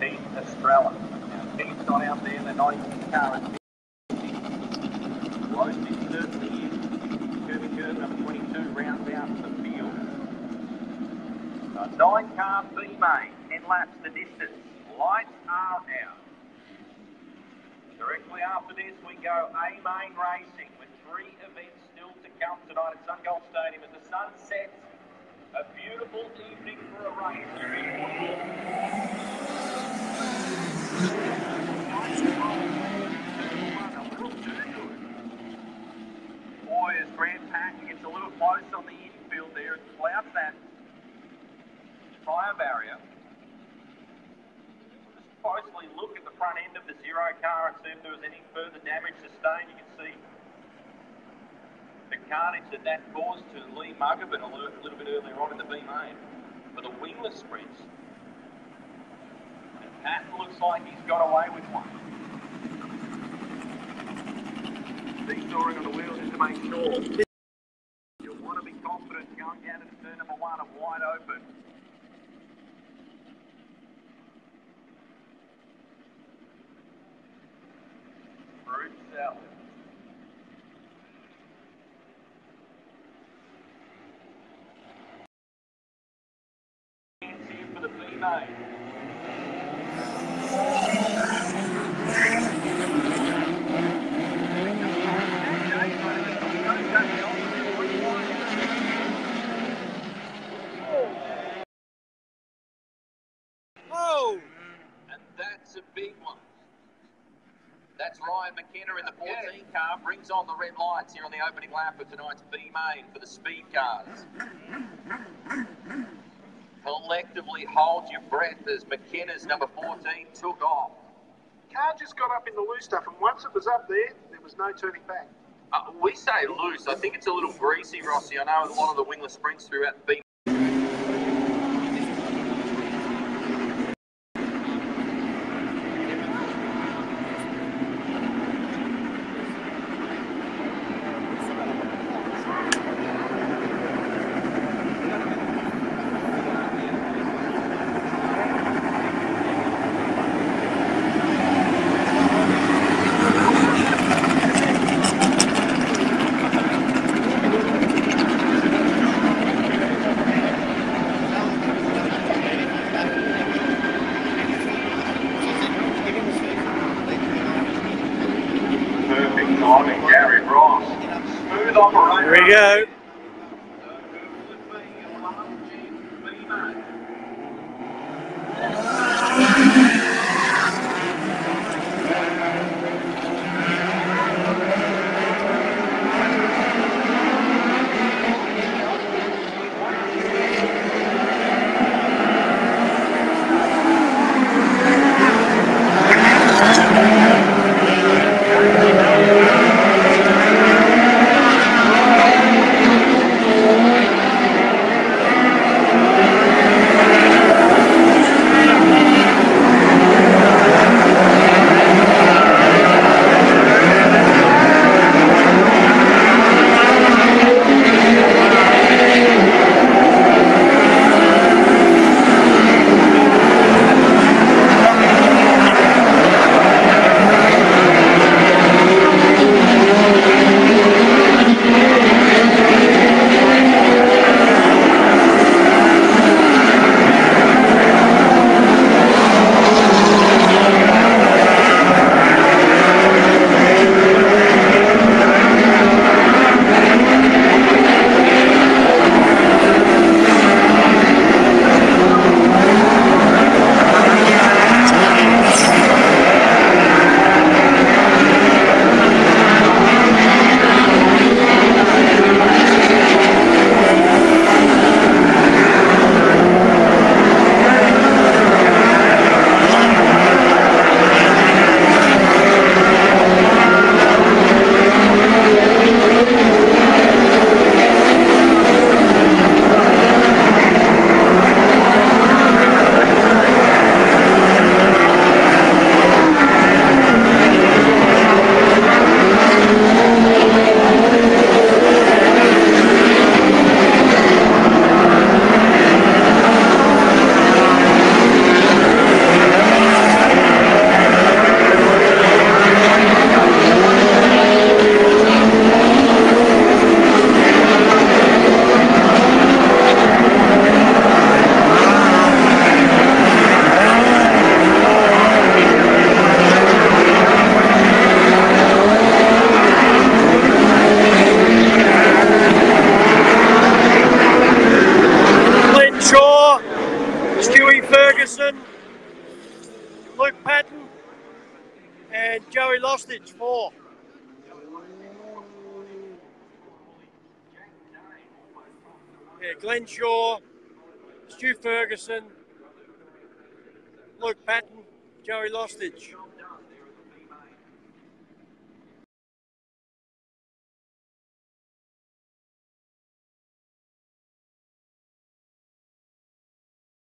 Pete Estrella. Pete's got out there in the 90 car at Close in certainly is. Kirby Curve number 22 rounds out the field. Uh, nine car B main, 10 laps the distance. Lights are out. Directly after this, we go A main racing with three events still to come tonight at Sungold Stadium as the sun sets. A beautiful evening for a race. Boy, as Grant Pack gets a little close on the infield there, it flouts that tyre barrier. Just closely look at the front end of the zero car and see if there was any further damage sustained. You can see the carnage that that caused to Lee Muggerman a a little bit earlier on in the B main for the wingless sprints. Patton looks like he's got away with one. Seesawing on the wheels just to make sure. You'll want to be confident going down into turn number one and wide open. Fruit salad. Here for the B main. Oh! And that's a big one. That's Ryan McKenna in the 14 car, brings on the red lights here on the opening lap of tonight's B main for the speed cars. Collectively hold your breath as McKenna's number 14 took off. Car just got up in the loose stuff, and once it was up there, there was no turning back. Uh, we say loose. I think it's a little greasy, Rossi. I know a lot of the wingless sprints throughout the B Operation. Here we go. And Joey Lostich, four. Yeah, Glenn Shaw, Stu Ferguson, Luke Patton, Joey Lostich.